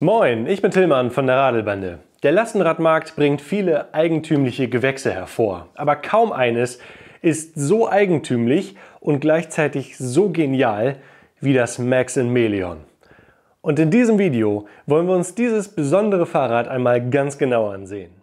Moin, ich bin Tillmann von der Radelbande. Der Lastenradmarkt bringt viele eigentümliche Gewächse hervor, aber kaum eines ist so eigentümlich und gleichzeitig so genial wie das Maximilian. Und in diesem Video wollen wir uns dieses besondere Fahrrad einmal ganz genau ansehen.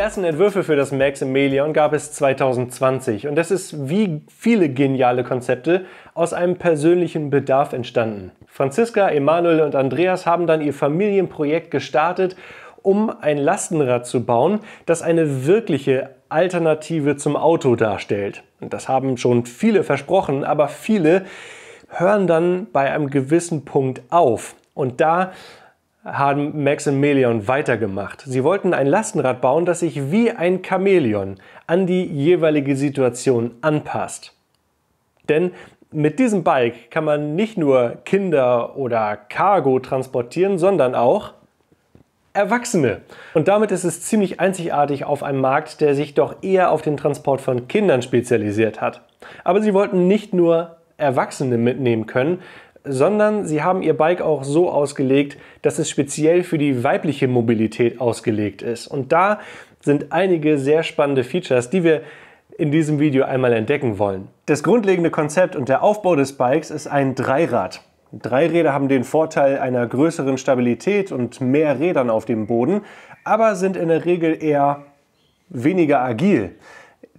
Ersten Entwürfe für das Maximilian gab es 2020 und das ist wie viele geniale Konzepte aus einem persönlichen Bedarf entstanden. Franziska, Emanuel und Andreas haben dann ihr Familienprojekt gestartet, um ein Lastenrad zu bauen, das eine wirkliche Alternative zum Auto darstellt. Und das haben schon viele versprochen, aber viele hören dann bei einem gewissen Punkt auf. Und da haben Maximilian weitergemacht. Sie wollten ein Lastenrad bauen, das sich wie ein Chamäleon an die jeweilige Situation anpasst. Denn mit diesem Bike kann man nicht nur Kinder oder Cargo transportieren, sondern auch Erwachsene. Und damit ist es ziemlich einzigartig auf einem Markt, der sich doch eher auf den Transport von Kindern spezialisiert hat. Aber sie wollten nicht nur Erwachsene mitnehmen können, sondern sie haben ihr Bike auch so ausgelegt, dass es speziell für die weibliche Mobilität ausgelegt ist. Und da sind einige sehr spannende Features, die wir in diesem Video einmal entdecken wollen. Das grundlegende Konzept und der Aufbau des Bikes ist ein Dreirad. Dreiräder haben den Vorteil einer größeren Stabilität und mehr Rädern auf dem Boden, aber sind in der Regel eher weniger agil.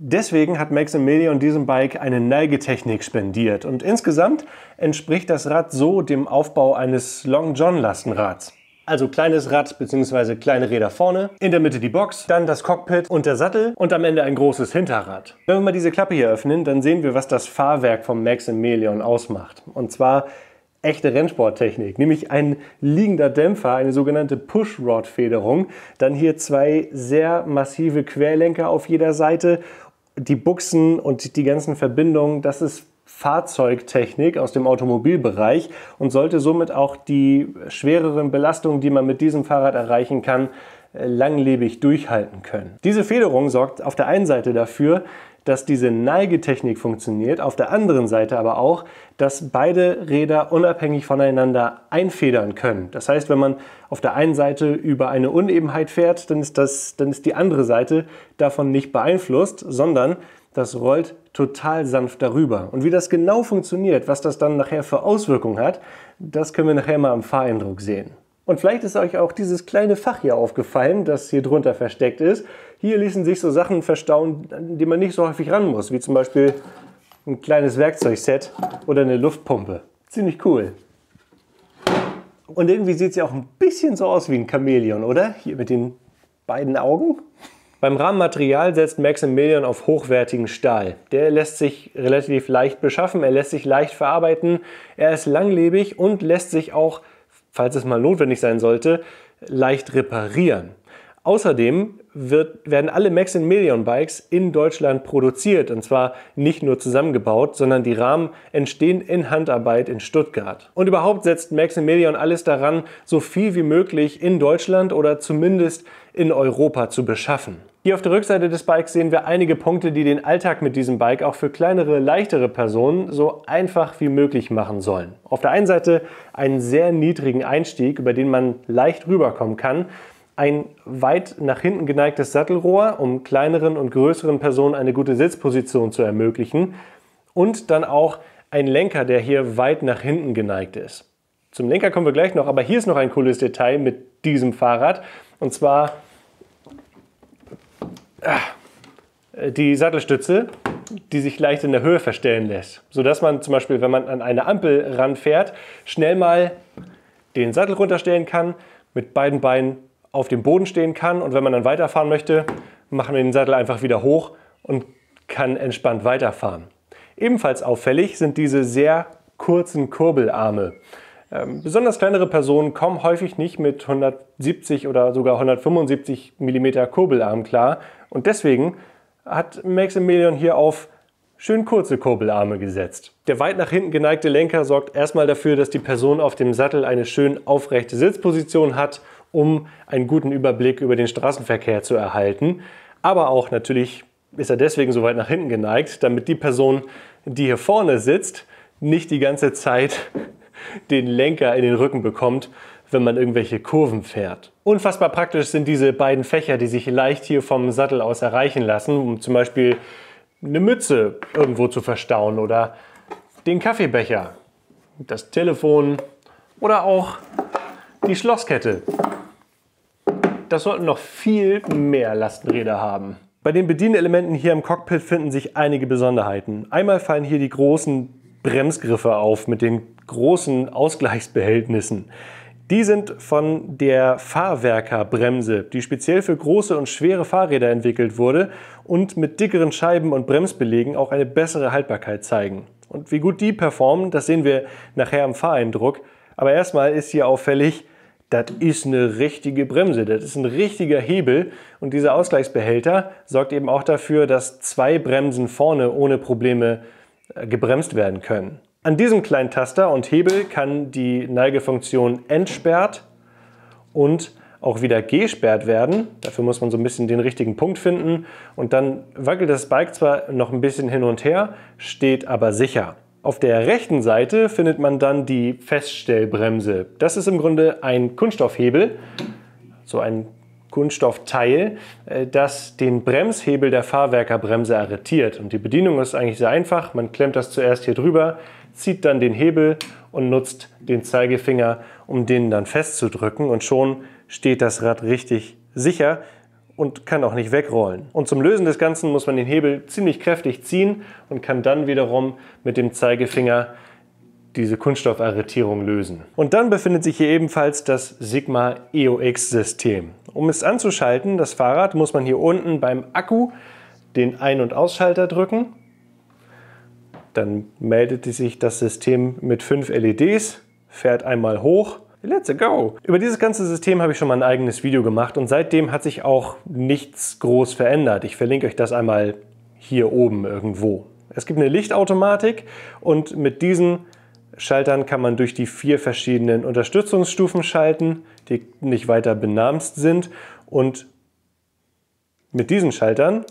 Deswegen hat Maximilian diesem Bike eine Neigetechnik spendiert und insgesamt entspricht das Rad so dem Aufbau eines Long John Lastenrads. Also kleines Rad bzw. kleine Räder vorne, in der Mitte die Box, dann das Cockpit und der Sattel und am Ende ein großes Hinterrad. Wenn wir mal diese Klappe hier öffnen, dann sehen wir, was das Fahrwerk vom Maximilian ausmacht. Und zwar echte Rennsporttechnik, nämlich ein liegender Dämpfer, eine sogenannte Push-Rod-Federung, dann hier zwei sehr massive Querlenker auf jeder Seite die Buchsen und die ganzen Verbindungen, das ist Fahrzeugtechnik aus dem Automobilbereich und sollte somit auch die schwereren Belastungen, die man mit diesem Fahrrad erreichen kann, langlebig durchhalten können. Diese Federung sorgt auf der einen Seite dafür, dass diese Neigetechnik funktioniert, auf der anderen Seite aber auch, dass beide Räder unabhängig voneinander einfedern können. Das heißt, wenn man auf der einen Seite über eine Unebenheit fährt, dann ist, das, dann ist die andere Seite davon nicht beeinflusst, sondern das rollt total sanft darüber. Und wie das genau funktioniert, was das dann nachher für Auswirkungen hat, das können wir nachher mal am Fahreindruck sehen. Und vielleicht ist euch auch dieses kleine Fach hier aufgefallen, das hier drunter versteckt ist. Hier ließen sich so Sachen verstauen, an die man nicht so häufig ran muss, wie zum Beispiel ein kleines Werkzeugset oder eine Luftpumpe. Ziemlich cool. Und irgendwie sieht sie auch ein bisschen so aus wie ein Chamäleon, oder? Hier mit den beiden Augen. Beim Rahmenmaterial setzt Maximilian auf hochwertigen Stahl. Der lässt sich relativ leicht beschaffen, er lässt sich leicht verarbeiten, er ist langlebig und lässt sich auch falls es mal notwendig sein sollte, leicht reparieren. Außerdem wird, werden alle Max Million Bikes in Deutschland produziert und zwar nicht nur zusammengebaut, sondern die Rahmen entstehen in Handarbeit in Stuttgart. Und überhaupt setzt Max Million alles daran, so viel wie möglich in Deutschland oder zumindest in Europa zu beschaffen. Hier auf der Rückseite des Bikes sehen wir einige Punkte, die den Alltag mit diesem Bike auch für kleinere, leichtere Personen so einfach wie möglich machen sollen. Auf der einen Seite einen sehr niedrigen Einstieg, über den man leicht rüberkommen kann, ein weit nach hinten geneigtes Sattelrohr, um kleineren und größeren Personen eine gute Sitzposition zu ermöglichen. Und dann auch ein Lenker, der hier weit nach hinten geneigt ist. Zum Lenker kommen wir gleich noch, aber hier ist noch ein cooles Detail mit diesem Fahrrad. Und zwar äh, die Sattelstütze, die sich leicht in der Höhe verstellen lässt, sodass man zum Beispiel, wenn man an eine Ampel ranfährt, schnell mal den Sattel runterstellen kann, mit beiden Beinen auf dem Boden stehen kann und wenn man dann weiterfahren möchte, macht man den Sattel einfach wieder hoch und kann entspannt weiterfahren. Ebenfalls auffällig sind diese sehr kurzen Kurbelarme. Ähm, besonders kleinere Personen kommen häufig nicht mit 170 oder sogar 175 mm Kurbelarm klar und deswegen hat Maximilian hier auf schön kurze Kurbelarme gesetzt. Der weit nach hinten geneigte Lenker sorgt erstmal dafür, dass die Person auf dem Sattel eine schön aufrechte Sitzposition hat, um einen guten Überblick über den Straßenverkehr zu erhalten. Aber auch natürlich ist er deswegen so weit nach hinten geneigt, damit die Person, die hier vorne sitzt, nicht die ganze Zeit den Lenker in den Rücken bekommt, wenn man irgendwelche Kurven fährt. Unfassbar praktisch sind diese beiden Fächer, die sich leicht hier vom Sattel aus erreichen lassen, um zum Beispiel eine Mütze irgendwo zu verstauen oder den Kaffeebecher, das Telefon oder auch die Schlosskette. Das sollten noch viel mehr Lastenräder haben. Bei den Bedienelementen hier im Cockpit finden sich einige Besonderheiten. Einmal fallen hier die großen Bremsgriffe auf mit den großen Ausgleichsbehältnissen. Die sind von der Fahrwerkerbremse, die speziell für große und schwere Fahrräder entwickelt wurde und mit dickeren Scheiben und Bremsbelegen auch eine bessere Haltbarkeit zeigen. Und wie gut die performen, das sehen wir nachher im Fahreindruck. Aber erstmal ist hier auffällig, das ist eine richtige Bremse, das ist ein richtiger Hebel und dieser Ausgleichsbehälter sorgt eben auch dafür, dass zwei Bremsen vorne ohne Probleme äh, gebremst werden können. An diesem kleinen Taster und Hebel kann die Neigefunktion entsperrt und auch wieder gesperrt werden. Dafür muss man so ein bisschen den richtigen Punkt finden und dann wackelt das Bike zwar noch ein bisschen hin und her, steht aber sicher. Auf der rechten Seite findet man dann die Feststellbremse. Das ist im Grunde ein Kunststoffhebel, so ein Kunststoffteil, äh, das den Bremshebel der Fahrwerkerbremse arretiert. Und die Bedienung ist eigentlich sehr einfach. Man klemmt das zuerst hier drüber, zieht dann den Hebel und nutzt den Zeigefinger, um den dann festzudrücken. Und schon steht das Rad richtig sicher und kann auch nicht wegrollen. Und zum Lösen des Ganzen muss man den Hebel ziemlich kräftig ziehen und kann dann wiederum mit dem Zeigefinger diese Kunststoffarretierung lösen. Und dann befindet sich hier ebenfalls das Sigma EOX-System. Um es anzuschalten, das Fahrrad, muss man hier unten beim Akku den Ein- und Ausschalter drücken. Dann meldet sich das System mit fünf LEDs, fährt einmal hoch. Let's go! Über dieses ganze System habe ich schon mal ein eigenes Video gemacht und seitdem hat sich auch nichts groß verändert. Ich verlinke euch das einmal hier oben irgendwo. Es gibt eine Lichtautomatik und mit diesen Schaltern kann man durch die vier verschiedenen Unterstützungsstufen schalten, die nicht weiter benamst sind. Und mit diesen Schaltern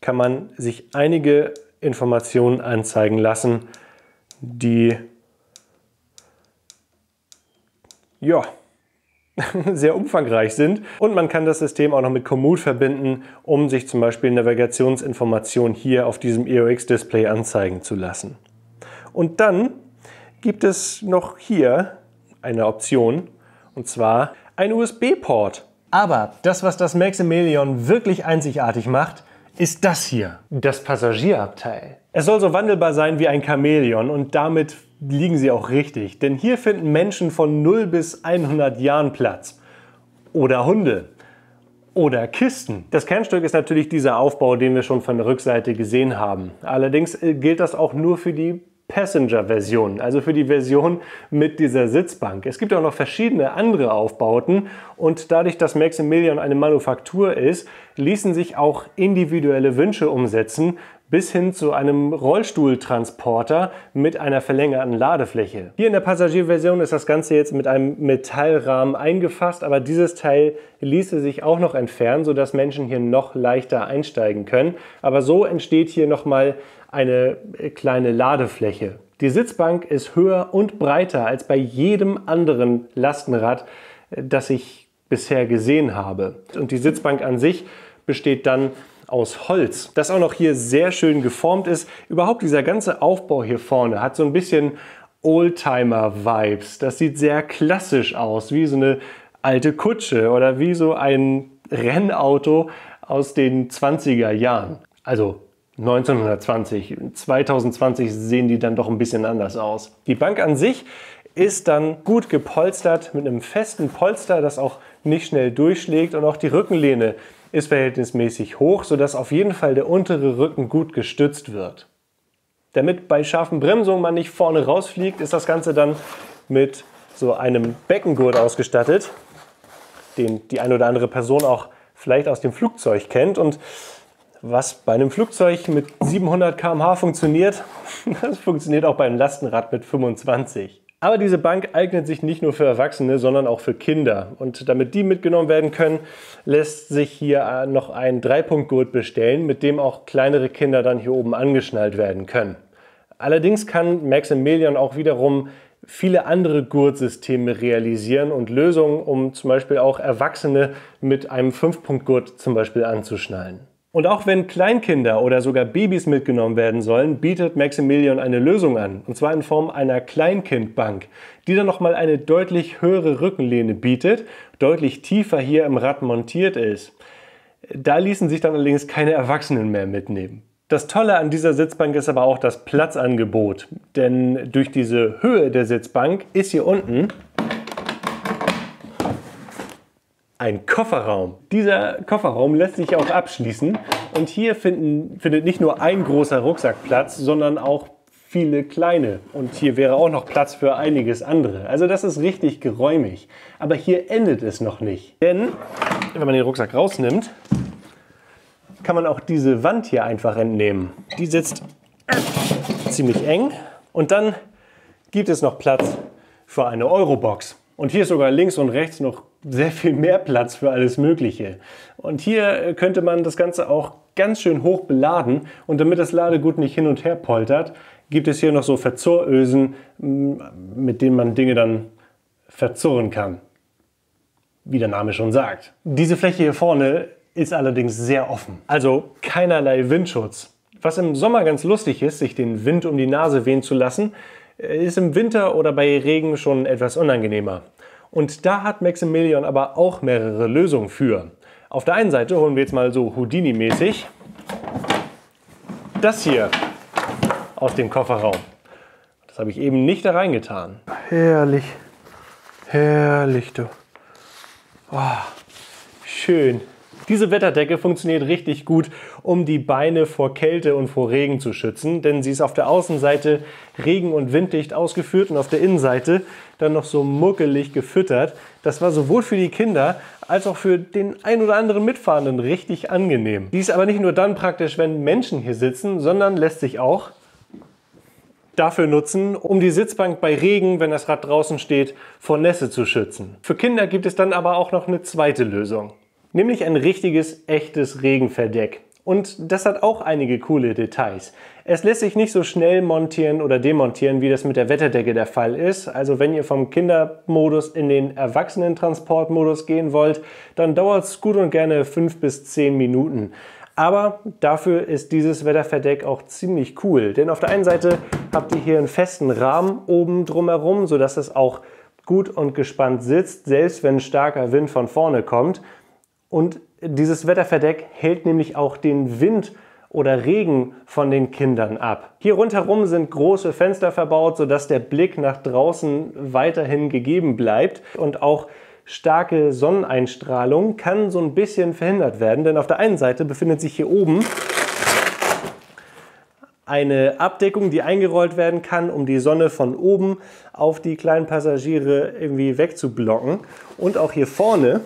kann man sich einige Informationen anzeigen lassen, die ja, sehr umfangreich sind. Und man kann das System auch noch mit Komoot verbinden, um sich zum Beispiel Navigationsinformationen hier auf diesem EOX-Display anzeigen zu lassen. Und dann gibt es noch hier eine Option, und zwar ein USB-Port. Aber das, was das Maximilian wirklich einzigartig macht, ist das hier, das Passagierabteil. Es soll so wandelbar sein wie ein Chamäleon und damit liegen sie auch richtig, denn hier finden Menschen von 0 bis 100 Jahren Platz. Oder Hunde. Oder Kisten. Das Kernstück ist natürlich dieser Aufbau, den wir schon von der Rückseite gesehen haben. Allerdings äh, gilt das auch nur für die Passenger-Version, also für die Version mit dieser Sitzbank. Es gibt auch noch verschiedene andere Aufbauten und dadurch, dass Maximilian eine Manufaktur ist, ließen sich auch individuelle Wünsche umsetzen, bis hin zu einem Rollstuhltransporter mit einer verlängerten Ladefläche. Hier in der Passagierversion ist das Ganze jetzt mit einem Metallrahmen eingefasst, aber dieses Teil ließe sich auch noch entfernen, sodass Menschen hier noch leichter einsteigen können. Aber so entsteht hier nochmal eine kleine Ladefläche. Die Sitzbank ist höher und breiter als bei jedem anderen Lastenrad, das ich bisher gesehen habe. Und die Sitzbank an sich besteht dann aus Holz, das auch noch hier sehr schön geformt ist. Überhaupt dieser ganze Aufbau hier vorne hat so ein bisschen Oldtimer-Vibes. Das sieht sehr klassisch aus, wie so eine alte Kutsche oder wie so ein Rennauto aus den 20er Jahren. Also 1920. 2020 sehen die dann doch ein bisschen anders aus. Die Bank an sich ist dann gut gepolstert mit einem festen Polster, das auch nicht schnell durchschlägt und auch die Rückenlehne ist verhältnismäßig hoch, sodass auf jeden Fall der untere Rücken gut gestützt wird. Damit bei scharfen Bremsungen man nicht vorne rausfliegt, ist das Ganze dann mit so einem Beckengurt ausgestattet, den die eine oder andere Person auch vielleicht aus dem Flugzeug kennt. Und was bei einem Flugzeug mit 700 km/h funktioniert, das funktioniert auch beim Lastenrad mit 25. Aber diese Bank eignet sich nicht nur für Erwachsene, sondern auch für Kinder. Und damit die mitgenommen werden können, lässt sich hier äh, noch ein Dreipunktgurt bestellen, mit dem auch kleinere Kinder dann hier oben angeschnallt werden können. Allerdings kann Maximilian auch wiederum viele andere Gurtsysteme realisieren und Lösungen, um zum Beispiel auch Erwachsene mit einem 5-Punkt-Gurt zum Beispiel anzuschnallen. Und auch wenn Kleinkinder oder sogar Babys mitgenommen werden sollen, bietet Maximilian eine Lösung an. Und zwar in Form einer Kleinkindbank, die dann nochmal eine deutlich höhere Rückenlehne bietet, deutlich tiefer hier im Rad montiert ist. Da ließen sich dann allerdings keine Erwachsenen mehr mitnehmen. Das Tolle an dieser Sitzbank ist aber auch das Platzangebot. Denn durch diese Höhe der Sitzbank ist hier unten ein Kofferraum. Dieser Kofferraum lässt sich auch abschließen und hier finden, findet nicht nur ein großer Rucksack Platz, sondern auch viele kleine. Und hier wäre auch noch Platz für einiges andere. Also das ist richtig geräumig. Aber hier endet es noch nicht. Denn wenn man den Rucksack rausnimmt, kann man auch diese Wand hier einfach entnehmen. Die sitzt ziemlich eng und dann gibt es noch Platz für eine Eurobox. Und hier ist sogar links und rechts noch sehr viel mehr Platz für alles Mögliche. Und hier könnte man das Ganze auch ganz schön hoch beladen und damit das Ladegut nicht hin und her poltert, gibt es hier noch so Verzurrösen, mit denen man Dinge dann verzurren kann. Wie der Name schon sagt. Diese Fläche hier vorne ist allerdings sehr offen, also keinerlei Windschutz. Was im Sommer ganz lustig ist, sich den Wind um die Nase wehen zu lassen, ist im Winter oder bei Regen schon etwas unangenehmer. Und da hat Maximilian aber auch mehrere Lösungen für. Auf der einen Seite holen wir jetzt mal so Houdini-mäßig das hier aus dem Kofferraum. Das habe ich eben nicht da reingetan. Herrlich, herrlich, du. Oh, schön. Diese Wetterdecke funktioniert richtig gut, um die Beine vor Kälte und vor Regen zu schützen, denn sie ist auf der Außenseite regen- und winddicht ausgeführt und auf der Innenseite dann noch so muckelig gefüttert. Das war sowohl für die Kinder als auch für den ein oder anderen Mitfahrenden richtig angenehm. Die ist aber nicht nur dann praktisch, wenn Menschen hier sitzen, sondern lässt sich auch dafür nutzen, um die Sitzbank bei Regen, wenn das Rad draußen steht, vor Nässe zu schützen. Für Kinder gibt es dann aber auch noch eine zweite Lösung nämlich ein richtiges, echtes Regenverdeck. Und das hat auch einige coole Details. Es lässt sich nicht so schnell montieren oder demontieren, wie das mit der Wetterdecke der Fall ist. Also wenn ihr vom Kindermodus in den Erwachsenentransportmodus gehen wollt, dann dauert es gut und gerne 5 bis 10 Minuten. Aber dafür ist dieses Wetterverdeck auch ziemlich cool. Denn auf der einen Seite habt ihr hier einen festen Rahmen oben drumherum, sodass es auch gut und gespannt sitzt, selbst wenn starker Wind von vorne kommt. Und dieses Wetterverdeck hält nämlich auch den Wind oder Regen von den Kindern ab. Hier rundherum sind große Fenster verbaut, sodass der Blick nach draußen weiterhin gegeben bleibt und auch starke Sonneneinstrahlung kann so ein bisschen verhindert werden, denn auf der einen Seite befindet sich hier oben eine Abdeckung, die eingerollt werden kann, um die Sonne von oben auf die kleinen Passagiere irgendwie wegzublocken. Und auch hier vorne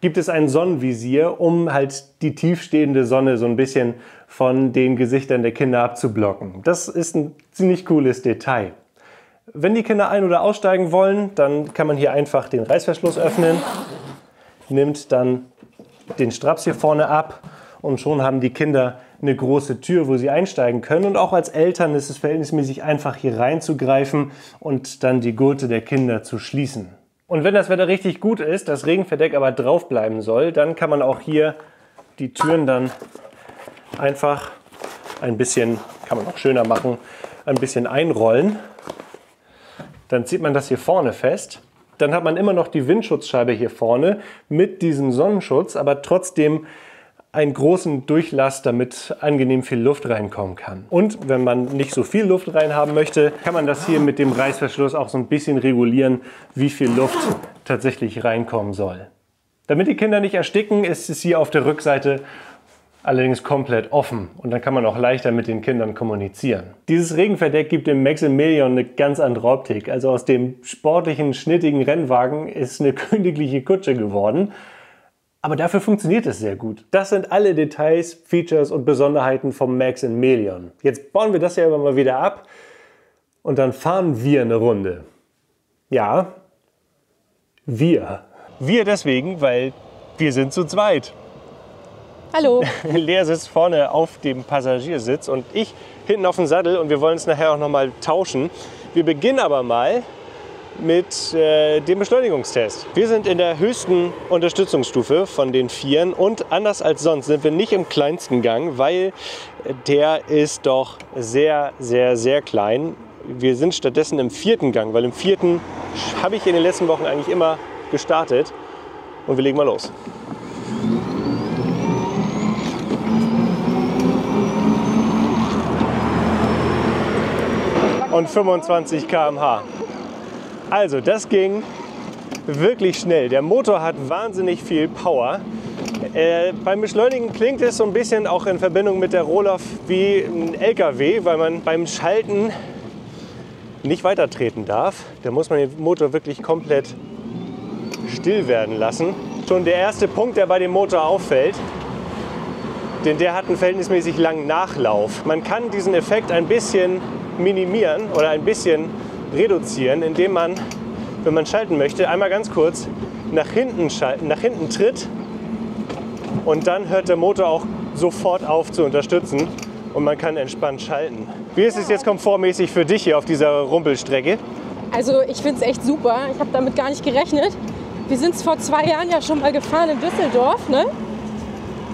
gibt es ein Sonnenvisier, um halt die tiefstehende Sonne so ein bisschen von den Gesichtern der Kinder abzublocken. Das ist ein ziemlich cooles Detail. Wenn die Kinder ein- oder aussteigen wollen, dann kann man hier einfach den Reißverschluss öffnen, nimmt dann den Straps hier vorne ab und schon haben die Kinder eine große Tür, wo sie einsteigen können. Und auch als Eltern ist es verhältnismäßig einfach, hier reinzugreifen und dann die Gurte der Kinder zu schließen. Und wenn das Wetter richtig gut ist, das Regenverdeck aber drauf bleiben soll, dann kann man auch hier die Türen dann einfach ein bisschen, kann man auch schöner machen, ein bisschen einrollen. Dann zieht man das hier vorne fest. Dann hat man immer noch die Windschutzscheibe hier vorne mit diesem Sonnenschutz, aber trotzdem einen großen Durchlass, damit angenehm viel Luft reinkommen kann. Und wenn man nicht so viel Luft rein haben möchte, kann man das hier mit dem Reißverschluss auch so ein bisschen regulieren, wie viel Luft tatsächlich reinkommen soll. Damit die Kinder nicht ersticken, ist es hier auf der Rückseite allerdings komplett offen und dann kann man auch leichter mit den Kindern kommunizieren. Dieses Regenverdeck gibt dem Maximilian eine ganz andere Optik. Also aus dem sportlichen, schnittigen Rennwagen ist eine königliche Kutsche geworden. Aber dafür funktioniert es sehr gut. Das sind alle Details, Features und Besonderheiten vom Maximilian. Jetzt bauen wir das ja aber mal wieder ab und dann fahren wir eine Runde. Ja, wir. Wir deswegen, weil wir sind zu zweit. Hallo. Lea sitzt vorne auf dem Passagiersitz und ich hinten auf dem Sattel und wir wollen es nachher auch noch mal tauschen. Wir beginnen aber mal mit äh, dem Beschleunigungstest. Wir sind in der höchsten Unterstützungsstufe von den Vieren und anders als sonst sind wir nicht im kleinsten Gang, weil der ist doch sehr, sehr, sehr klein. Wir sind stattdessen im vierten Gang, weil im vierten habe ich in den letzten Wochen eigentlich immer gestartet. Und wir legen mal los. Und 25 km/h. Also, das ging wirklich schnell. Der Motor hat wahnsinnig viel Power. Äh, beim Beschleunigen klingt es so ein bisschen auch in Verbindung mit der Rohloff wie ein LKW, weil man beim Schalten nicht weiter treten darf. Da muss man den Motor wirklich komplett still werden lassen. Schon der erste Punkt, der bei dem Motor auffällt, denn der hat einen verhältnismäßig langen Nachlauf. Man kann diesen Effekt ein bisschen minimieren oder ein bisschen reduzieren, indem man, wenn man schalten möchte, einmal ganz kurz nach hinten, schalten, nach hinten tritt und dann hört der Motor auch sofort auf zu unterstützen und man kann entspannt schalten. Wie ist es jetzt komfortmäßig für dich hier auf dieser Rumpelstrecke? Also ich finde es echt super. Ich habe damit gar nicht gerechnet. Wir sind es vor zwei Jahren ja schon mal gefahren in Düsseldorf. Ne?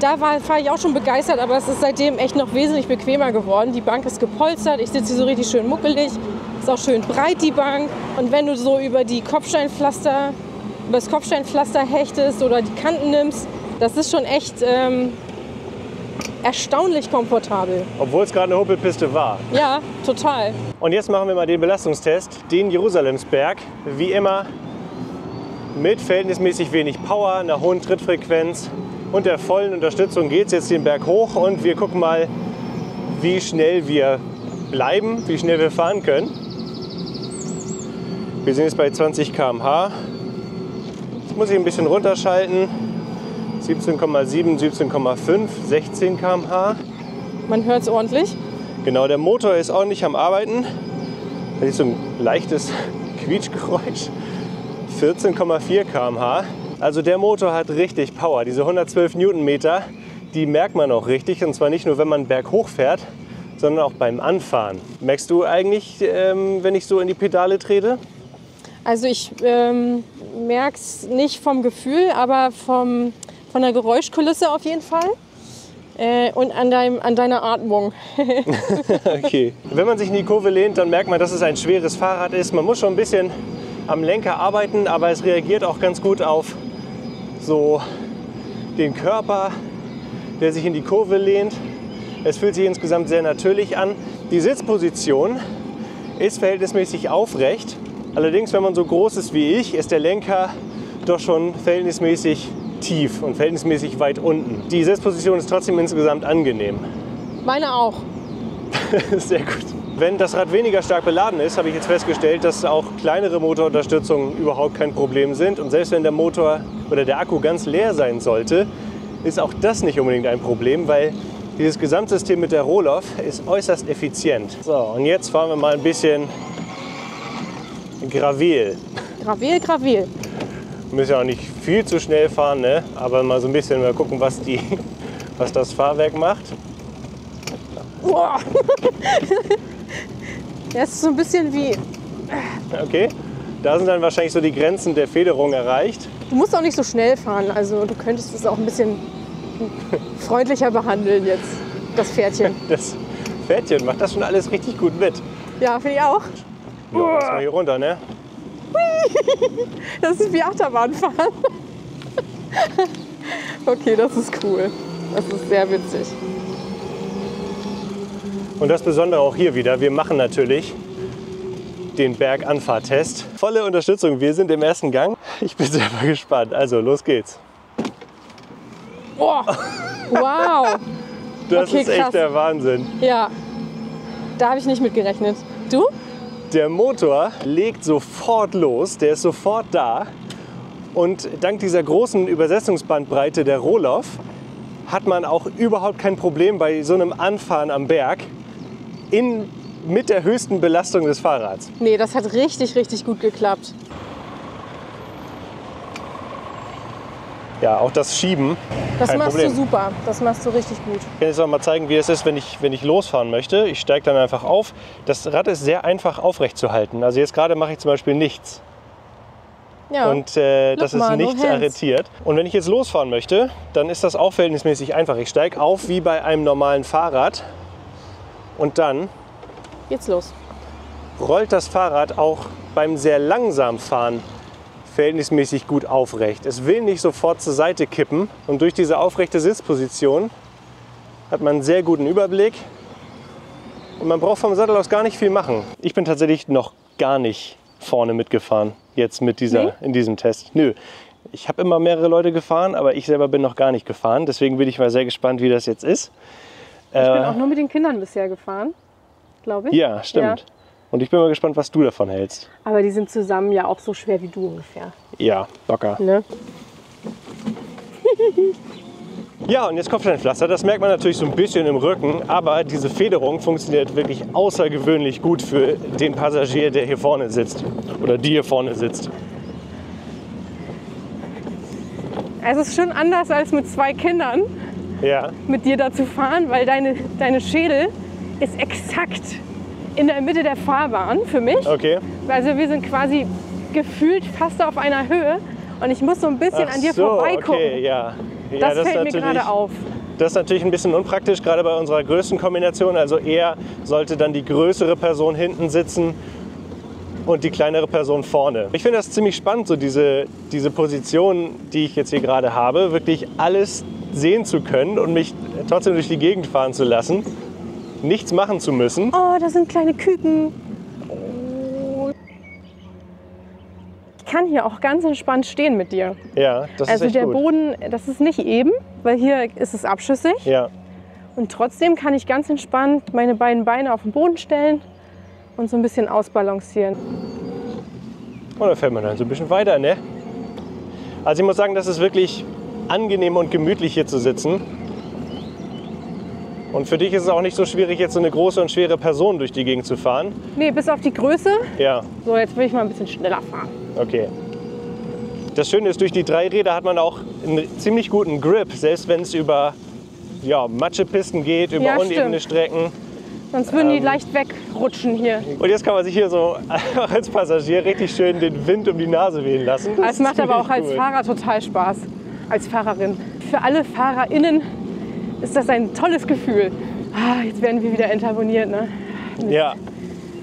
Da war, ich auch schon begeistert, aber es ist seitdem echt noch wesentlich bequemer geworden. Die Bank ist gepolstert, ich sitze hier so richtig schön muckelig. Ist auch schön breit die Bank. Und wenn du so über die Kopfsteinpflaster, über das Kopfsteinpflaster hechtest oder die Kanten nimmst, das ist schon echt ähm, erstaunlich komfortabel. Obwohl es gerade eine Huppelpiste war. Ja, total. Und jetzt machen wir mal den Belastungstest, den Jerusalemsberg. Wie immer mit verhältnismäßig wenig Power, einer hohen Trittfrequenz und der vollen Unterstützung geht es jetzt den Berg hoch und wir gucken mal, wie schnell wir bleiben, wie schnell wir fahren können. Wir sind jetzt bei 20 km/h. Jetzt muss ich ein bisschen runterschalten. 17,7, 17,5, 16 km/h. Man hört es ordentlich. Genau, der Motor ist ordentlich am Arbeiten. Da ist so ein leichtes Quietschgeräusch. 14,4 km/h. Also der Motor hat richtig Power. Diese 112 Newtonmeter, die merkt man auch richtig. Und zwar nicht nur, wenn man berghoch fährt, sondern auch beim Anfahren. Merkst du eigentlich, ähm, wenn ich so in die Pedale trete? Also ich ähm, merke es nicht vom Gefühl, aber vom, von der Geräuschkulisse auf jeden Fall. Äh, und an, deinem, an deiner Atmung. okay. Wenn man sich in die Kurve lehnt, dann merkt man, dass es ein schweres Fahrrad ist. Man muss schon ein bisschen am Lenker arbeiten, aber es reagiert auch ganz gut auf so den Körper, der sich in die Kurve lehnt. Es fühlt sich insgesamt sehr natürlich an. Die Sitzposition ist verhältnismäßig aufrecht. Allerdings, wenn man so groß ist wie ich, ist der Lenker doch schon verhältnismäßig tief und verhältnismäßig weit unten. Die Sitzposition ist trotzdem insgesamt angenehm. Meine auch. Sehr gut. Wenn das Rad weniger stark beladen ist, habe ich jetzt festgestellt, dass auch kleinere Motorunterstützungen überhaupt kein Problem sind. Und selbst wenn der Motor oder der Akku ganz leer sein sollte, ist auch das nicht unbedingt ein Problem, weil dieses Gesamtsystem mit der Rohloff ist äußerst effizient. So, und jetzt fahren wir mal ein bisschen Gravel. Gravel, Gravel. Wir müssen ja auch nicht viel zu schnell fahren, ne? aber mal so ein bisschen mal gucken, was, die, was das Fahrwerk macht. Boah. Das ist so ein bisschen wie. Okay, da sind dann wahrscheinlich so die Grenzen der Federung erreicht. Du musst auch nicht so schnell fahren. Also du könntest es auch ein bisschen freundlicher behandeln jetzt, das Pferdchen. Das Pferdchen macht das schon alles richtig gut mit. Ja, finde ich auch. Ja, mal hier runter, ne? Das ist wie Achterbahnfahren. Okay, das ist cool. Das ist sehr witzig. Und das Besondere auch hier wieder, wir machen natürlich den Berganfahrttest. Volle Unterstützung, wir sind im ersten Gang. Ich bin selber gespannt. Also, los geht's. Oh, wow. Das Okay, ist echt krass. der Wahnsinn. Ja, da habe ich nicht mit gerechnet. Du? Der Motor legt sofort los, der ist sofort da. Und dank dieser großen Übersetzungsbandbreite der Rohloff hat man auch überhaupt kein Problem bei so einem Anfahren am Berg in, mit der höchsten Belastung des Fahrrads. Nee, das hat richtig, richtig gut geklappt. Ja, auch das Schieben. Das machst Problem. du super. Das machst du richtig gut. Ich kann jetzt auch mal zeigen, wie es ist, wenn ich, wenn ich losfahren möchte. Ich steige dann einfach auf. Das Rad ist sehr einfach aufrecht zu halten. Also jetzt gerade mache ich zum Beispiel nichts. Ja. Und äh, das ist mal, nichts arretiert. Und wenn ich jetzt losfahren möchte, dann ist das auch verhältnismäßig einfach. Ich steige auf wie bei einem normalen Fahrrad. Und dann Geht's los. rollt das Fahrrad auch beim sehr langsamen Fahren verhältnismäßig gut aufrecht. Es will nicht sofort zur Seite kippen und durch diese aufrechte Sitzposition hat man einen sehr guten Überblick und man braucht vom Sattel aus gar nicht viel machen. Ich bin tatsächlich noch gar nicht vorne mitgefahren jetzt mit dieser Nee? in diesem Test. Nö. Ich habe immer mehrere Leute gefahren, aber ich selber bin noch gar nicht gefahren. Deswegen bin ich mal sehr gespannt, wie das jetzt ist. Ich bin auch nur mit den Kindern bisher gefahren, glaube ich. Ja, stimmt. Und ich bin mal gespannt, was du davon hältst. Aber die sind zusammen ja auch so schwer wie du ungefähr. Ja, locker. Ne? Ja, und jetzt Kopfsteinpflaster. Das merkt man natürlich so ein bisschen im Rücken, aber diese Federung funktioniert wirklich außergewöhnlich gut für den Passagier, der hier vorne sitzt oder die hier vorne sitzt. Es ist schon anders als mit zwei Kindern Ja, mit dir da zu fahren, weil deine, deine Schädel ist exakt in der Mitte der Fahrbahn für mich. okay. Also wir sind quasi gefühlt fast auf einer Höhe und ich muss so ein bisschen Ach an dir so, vorbeigucken. okay, ja. ja Das, ist fällt mir natürlich- gerade auf. Das ist natürlich ein bisschen unpraktisch, gerade bei unserer Größenkombination. Also eher sollte dann die größere Person hinten sitzen und die kleinere Person vorne. Ich finde das ziemlich spannend, so diese, diese Position, die ich jetzt hier gerade habe, wirklich alles sehen zu können und mich trotzdem durch die Gegend fahren zu lassen, nichts machen zu müssen. Oh, da sind kleine Küken. Oh. Ich kann hier auch ganz entspannt stehen mit dir. Ja, das Also ist echt der gut. Boden, das ist nicht eben, weil hier ist es abschüssig. Ja, Und trotzdem kann ich ganz entspannt meine beiden Beine auf den Boden stellen und so ein bisschen ausbalancieren. und da fährt man dann so ein bisschen weiter, ne? Also ich muss sagen, das ist wirklich angenehm und gemütlich hier zu sitzen. Und für dich ist es auch nicht so schwierig, jetzt so eine große und schwere Person durch die Gegend zu fahren. Nee, bis auf die Größe. Ja, So, jetzt will ich mal ein bisschen schneller fahren. okay. Das Schöne ist, durch die drei Räder hat man auch einen ziemlich guten Grip, selbst wenn es über ja, Matschepisten geht, über Ja, unebene stimmt. Strecken. Sonst würden Ähm. die leicht wegrutschen hier. Und jetzt kann man sich hier so als Passagier richtig schön den Wind um die Nase wehen lassen. Das Es macht aber auch ziemlich als cool. Fahrer total Spaß. Als Fahrerin. Für alle FahrerInnen ist das ein tolles Gefühl. Ah, jetzt werden wir wieder interveniert, ne? Ja.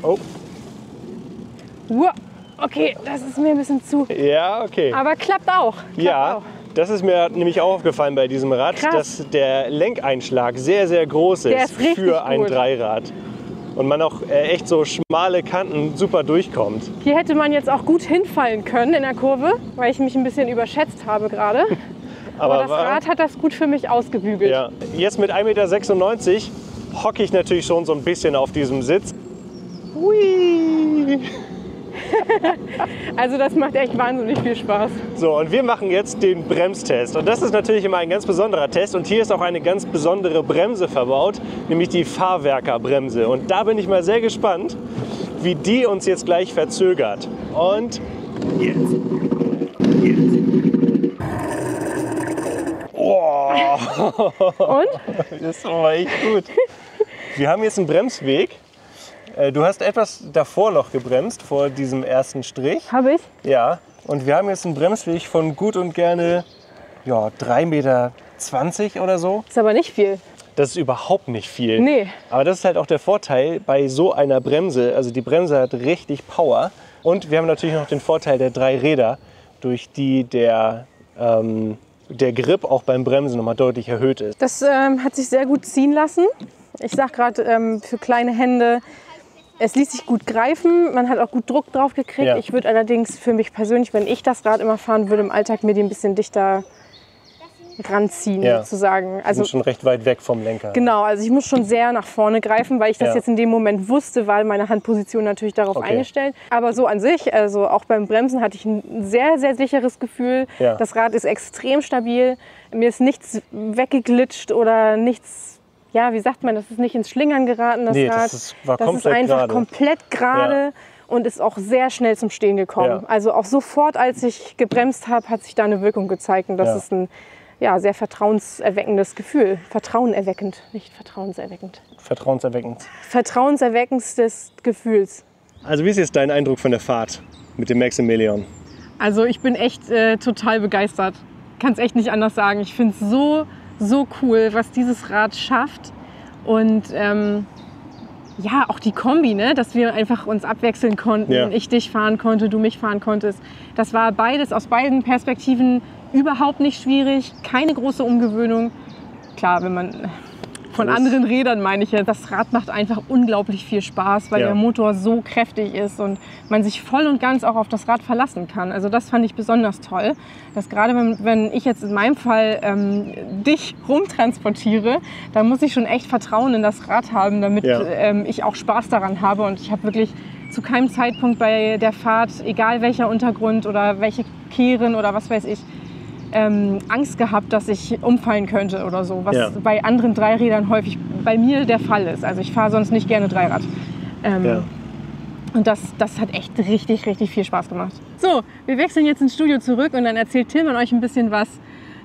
Oh, Uah. Okay, das ist mir ein bisschen zu. ja, okay. Aber klappt auch. Klappt Ja, Auch. das ist mir nämlich auch aufgefallen bei diesem Rad, Krass. dass der Lenkeinschlag sehr, sehr groß ist, ist für ein gut. Dreirad. Und man auch äh, echt so schmale Kanten super durchkommt. Hier hätte man jetzt auch gut hinfallen können in der Kurve, weil ich mich ein bisschen überschätzt habe gerade. Aber das Rad hat das gut für mich ausgebügelt. Ja. Jetzt mit 1,96 Meter hocke ich natürlich schon so ein bisschen auf diesem Sitz. Hui. also das macht echt wahnsinnig viel Spaß. So, und wir machen jetzt den Bremstest. Und das ist natürlich immer ein ganz besonderer Test. Und hier ist auch eine ganz besondere Bremse verbaut, nämlich die Fahrwerkerbremse. Und da bin ich mal sehr gespannt, wie die uns jetzt gleich verzögert. Und jetzt. Jetzt. Oh. Und? Das ist aber echt gut. Wir haben jetzt einen Bremsweg. Äh, du hast etwas davor noch gebremst, vor diesem ersten Strich. Habe ich? Ja. Und wir haben jetzt einen Bremsweg von gut und gerne ja, 3,20 Meter oder so. Ist aber nicht viel. Das ist überhaupt nicht viel. Nee. Aber das ist halt auch der Vorteil bei so einer Bremse. Also die Bremse hat richtig Power. Und wir haben natürlich noch den Vorteil der drei Räder, durch die der, ähm, der Grip auch beim Bremsen nochmal deutlich erhöht ist. Das ähm, hat sich sehr gut ziehen lassen. Ich sag gerade ähm, für kleine Hände, es ließ sich gut greifen, man hat auch gut Druck drauf gekriegt. Ja. Ich würde allerdings für mich persönlich, wenn ich das Rad immer fahren würde, im Alltag mir die ein bisschen dichter ranziehen, Ja. sozusagen. Also schon recht weit weg vom Lenker. Genau, also ich muss schon sehr nach vorne greifen, weil ich das Ja. jetzt in dem Moment wusste, weil meine Handposition natürlich darauf Okay. eingestellt. Aber so an sich, also auch beim Bremsen hatte ich ein sehr, sehr sicheres Gefühl. Ja. Das Rad ist extrem stabil. Mir ist nichts weggeglitscht oder nichts, ja, wie sagt man, das ist nicht ins Schlingern geraten, das Nee, Rad. das ist- war das ist komplett einfach gerade. komplett gerade. Und ist auch sehr schnell zum Stehen gekommen. Ja. Also auch sofort, als ich gebremst habe, hat sich da eine Wirkung gezeigt. Und das Ja. ist ein ja, sehr vertrauenserweckendes Gefühl. Vertrauenerweckend, nicht vertrauenserweckend. Vertrauenserweckend. Vertrauenserweckendstes Gefühls. Also wie ist jetzt dein Eindruck von der Fahrt mit dem Maximilian? Also ich bin echt äh, total begeistert. Kann es echt nicht anders sagen. Ich finde es so, so cool, was dieses Rad schafft. Und ähm, ja, auch die Kombi, ne? dass wir einfach uns abwechseln konnten. Ja. Ich dich fahren konnte, du mich fahren konntest. Das war beides aus beiden Perspektiven überhaupt nicht schwierig. Keine große Umgewöhnung. Klar, wenn man von Das- anderen Rädern meine ich ja, das Rad macht einfach unglaublich viel Spaß, weil Ja. der Motor so kräftig ist und man sich voll und ganz auch auf das Rad verlassen kann. Also das fand ich besonders toll, dass gerade wenn, wenn ich jetzt in meinem Fall ähm, dich rumtransportiere, da muss ich schon echt Vertrauen in das Rad haben, damit Ja. ähm, ich auch Spaß daran habe und ich habe wirklich zu keinem Zeitpunkt bei der Fahrt, egal welcher Untergrund oder welche Kehren oder was weiß ich, ähm, Angst gehabt, dass ich umfallen könnte oder so, was Ja. bei anderen Dreirädern häufig bei mir der Fall ist. Also ich fahre sonst nicht gerne Dreirad. Ähm, Ja. Und das, das hat echt richtig, richtig viel Spaß gemacht. So, wir wechseln jetzt ins Studio zurück und dann erzählt Tilman euch ein bisschen was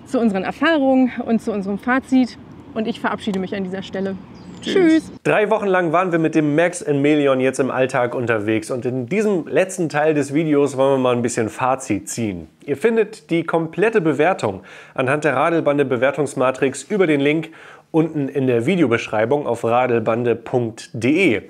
zu unseren Erfahrungen und zu unserem Fazit. Und ich verabschiede mich an dieser Stelle. Tschüss. Drei Wochen lang waren wir mit dem Max Melion jetzt im Alltag unterwegs und in diesem letzten Teil des Videos wollen wir mal ein bisschen Fazit ziehen. Ihr findet die komplette Bewertung anhand der Radelbande Bewertungsmatrix über den Link unten in der Videobeschreibung auf radelbande.de.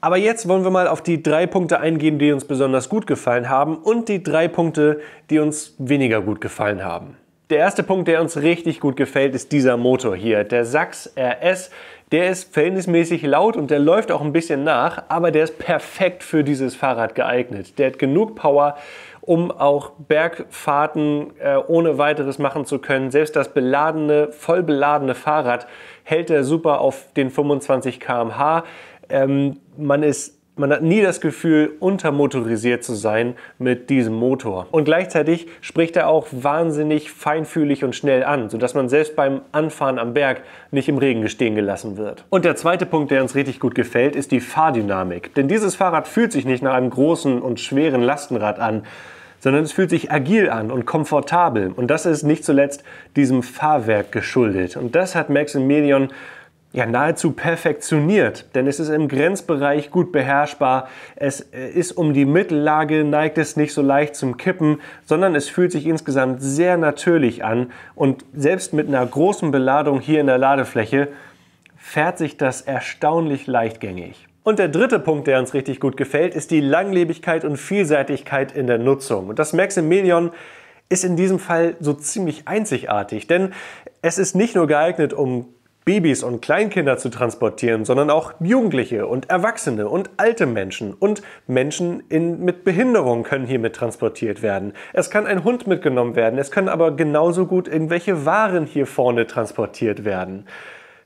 Aber jetzt wollen wir mal auf die drei Punkte eingehen, die uns besonders gut gefallen haben und die drei Punkte, die uns weniger gut gefallen haben. Der erste Punkt, der uns richtig gut gefällt, ist dieser Motor hier, der Sachs RS. Der ist verhältnismäßig laut und der läuft auch ein bisschen nach, aber der ist perfekt für dieses Fahrrad geeignet. Der hat genug Power, um auch Bergfahrten äh, ohne weiteres machen zu können. Selbst das beladene, voll beladene Fahrrad hält er super auf den 25 km/h. Ähm, man ist man hat nie das Gefühl, untermotorisiert zu sein mit diesem Motor. Und gleichzeitig spricht er auch wahnsinnig feinfühlig und schnell an, sodass man selbst beim Anfahren am Berg nicht im Regen stehen gelassen wird. Und der zweite Punkt, der uns richtig gut gefällt, ist die Fahrdynamik. Denn dieses Fahrrad fühlt sich nicht nach einem großen und schweren Lastenrad an, sondern es fühlt sich agil an und komfortabel. Und das ist nicht zuletzt diesem Fahrwerk geschuldet. Und das hat Maximilian ja, nahezu perfektioniert, denn es ist im Grenzbereich gut beherrschbar. Es äh, ist um die Mittellage, neigt es nicht so leicht zum Kippen, sondern es fühlt sich insgesamt sehr natürlich an und selbst mit einer großen Beladung hier in der Ladefläche fährt sich das erstaunlich leichtgängig. Und der dritte Punkt, der uns richtig gut gefällt, ist die Langlebigkeit und Vielseitigkeit in der Nutzung. Und das Maximilian ist in diesem Fall so ziemlich einzigartig, denn es ist nicht nur geeignet, um Babys und Kleinkinder zu transportieren, sondern auch Jugendliche und Erwachsene und alte Menschen und Menschen in, mit Behinderung können hiermit transportiert werden. Es kann ein Hund mitgenommen werden, es können aber genauso gut irgendwelche Waren hier vorne transportiert werden.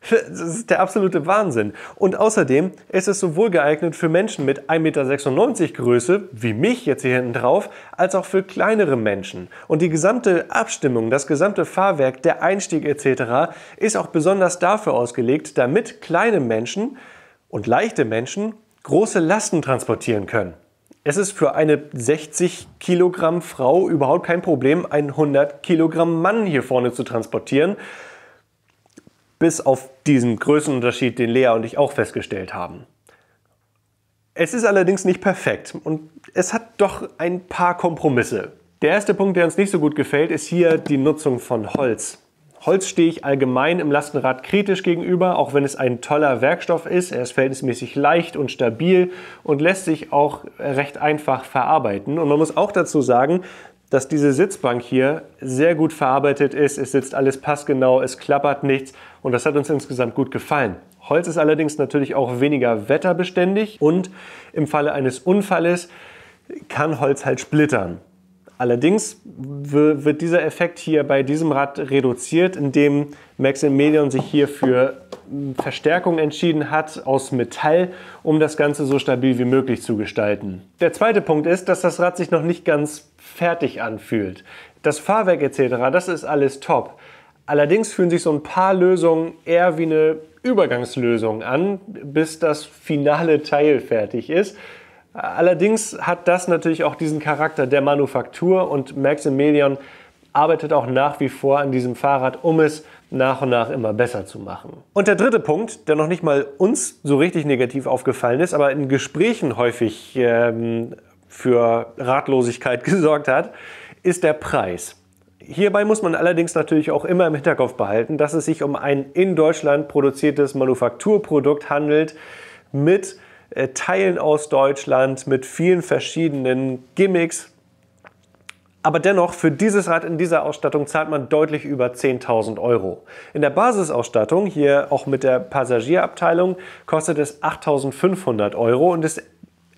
Das ist der absolute Wahnsinn. Und außerdem ist es sowohl geeignet für Menschen mit 1,96 Meter Größe, wie mich jetzt hier hinten drauf, als auch für kleinere Menschen. Und die gesamte Abstimmung, das gesamte Fahrwerk, der Einstieg etc. ist auch besonders dafür ausgelegt, damit kleine Menschen und leichte Menschen große Lasten transportieren können. Es ist für eine 60 Kilogramm Frau überhaupt kein Problem, einen 100 Kilogramm Mann hier vorne zu transportieren bis auf diesen Größenunterschied, den Lea und ich auch festgestellt haben. Es ist allerdings nicht perfekt und es hat doch ein paar Kompromisse. Der erste Punkt, der uns nicht so gut gefällt, ist hier die Nutzung von Holz. Holz stehe ich allgemein im Lastenrad kritisch gegenüber, auch wenn es ein toller Werkstoff ist. Er ist verhältnismäßig leicht und stabil und lässt sich auch recht einfach verarbeiten. Und man muss auch dazu sagen, dass diese Sitzbank hier sehr gut verarbeitet ist. Es sitzt alles passgenau, es klappert nichts und das hat uns insgesamt gut gefallen. Holz ist allerdings natürlich auch weniger wetterbeständig und im Falle eines Unfalles kann Holz halt splittern. Allerdings wird dieser Effekt hier bei diesem Rad reduziert, indem Maximilian sich hier für Verstärkung entschieden hat aus Metall, um das Ganze so stabil wie möglich zu gestalten. Der zweite Punkt ist, dass das Rad sich noch nicht ganz fertig anfühlt. Das Fahrwerk etc., das ist alles top. Allerdings fühlen sich so ein paar Lösungen eher wie eine Übergangslösung an, bis das finale Teil fertig ist. Allerdings hat das natürlich auch diesen Charakter der Manufaktur und Maximilian arbeitet auch nach wie vor an diesem Fahrrad, um es nach und nach immer besser zu machen. Und der dritte Punkt, der noch nicht mal uns so richtig negativ aufgefallen ist, aber in Gesprächen häufig ähm, für Ratlosigkeit gesorgt hat, ist der Preis. Hierbei muss man allerdings natürlich auch immer im Hinterkopf behalten, dass es sich um ein in Deutschland produziertes Manufakturprodukt handelt mit äh, Teilen aus Deutschland mit vielen verschiedenen Gimmicks. Aber dennoch, für dieses Rad in dieser Ausstattung zahlt man deutlich über 10.000 Euro. In der Basisausstattung, hier auch mit der Passagierabteilung, kostet es 8.500 Euro und ist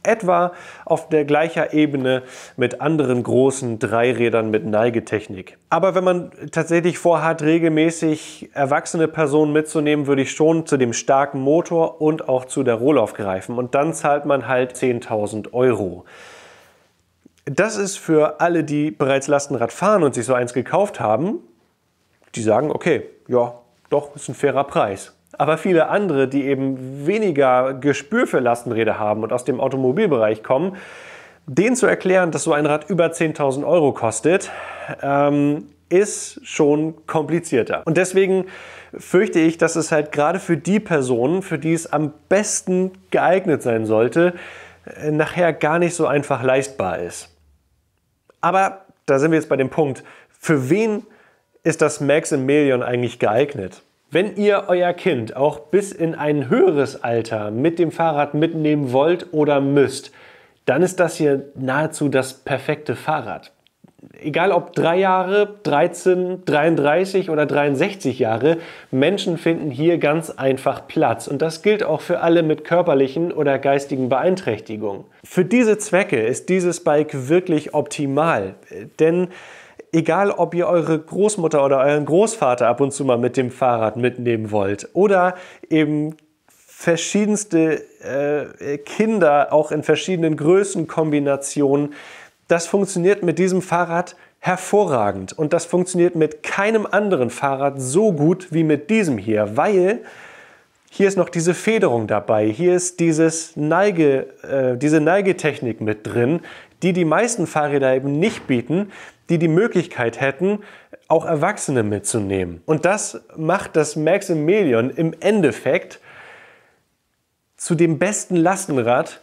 etwa auf der gleichen Ebene mit anderen großen Dreirädern mit Neigetechnik. Aber wenn man tatsächlich vorhat, regelmäßig erwachsene Personen mitzunehmen, würde ich schon zu dem starken Motor und auch zu der Rohlauf greifen. Und dann zahlt man halt 10.000 Euro. Das ist für alle, die bereits Lastenrad fahren und sich so eins gekauft haben, die sagen, okay, ja, doch, ist ein fairer Preis. Aber viele andere, die eben weniger Gespür für Lastenräder haben und aus dem Automobilbereich kommen, denen zu erklären, dass so ein Rad über 10.000 Euro kostet, ähm, ist schon komplizierter. Und deswegen fürchte ich, dass es halt gerade für die Personen, für die es am besten geeignet sein sollte, äh, nachher gar nicht so einfach leistbar ist. Aber da sind wir jetzt bei dem Punkt, für wen ist das Maximilian eigentlich geeignet? Wenn ihr euer Kind auch bis in ein höheres Alter mit dem Fahrrad mitnehmen wollt oder müsst, dann ist das hier nahezu das perfekte Fahrrad. Egal ob drei Jahre, 13, 33 oder 63 Jahre, Menschen finden hier ganz einfach Platz. Und das gilt auch für alle mit körperlichen oder geistigen Beeinträchtigungen. Für diese Zwecke ist dieses Bike wirklich optimal, denn egal ob ihr eure Großmutter oder euren Großvater ab und zu mal mit dem Fahrrad mitnehmen wollt oder eben verschiedenste äh, Kinder auch in verschiedenen Größenkombinationen, das funktioniert mit diesem Fahrrad hervorragend. Und das funktioniert mit keinem anderen Fahrrad so gut wie mit diesem hier, weil hier ist noch diese Federung dabei, hier ist dieses Neige, äh, diese Neigetechnik mit drin, die die meisten Fahrräder eben nicht bieten, die die Möglichkeit hätten, auch Erwachsene mitzunehmen. Und das macht das Maximilian im Endeffekt zu dem besten Lastenrad,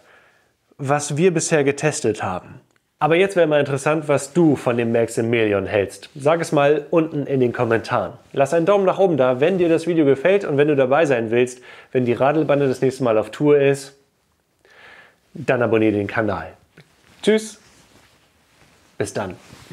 was wir bisher getestet haben. Aber jetzt wäre mal interessant, was du von dem Maximilian hältst. Sag es mal unten in den Kommentaren. Lass einen Daumen nach oben da, wenn dir das Video gefällt und wenn du dabei sein willst, wenn die Radelbande das nächste Mal auf Tour ist, dann abonniere den Kanal. Tschüss, bis dann.